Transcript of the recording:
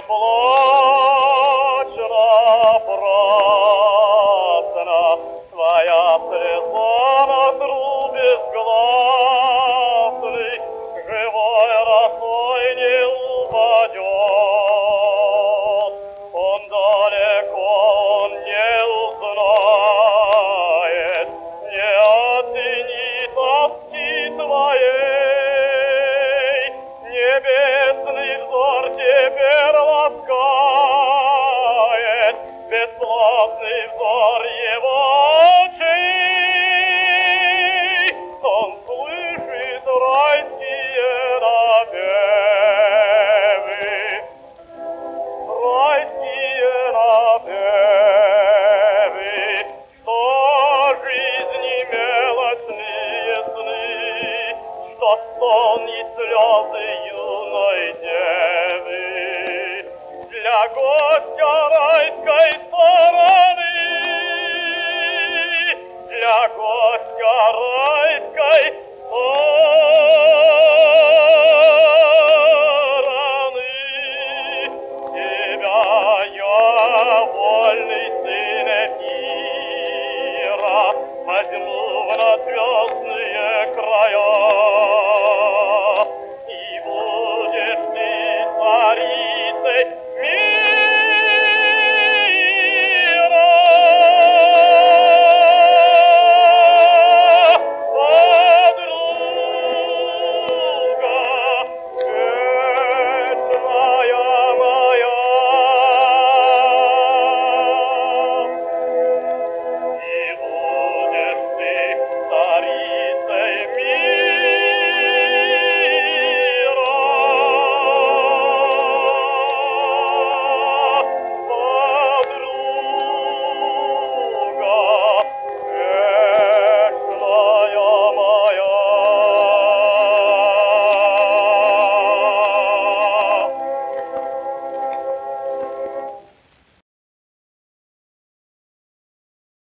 careful. Oh. бесславный взор его очей. Он слышит райские напевы, райские напевы, что жизни мелочные сны, что сон и слезы юной девы для гостя райской стороны, для гостя райской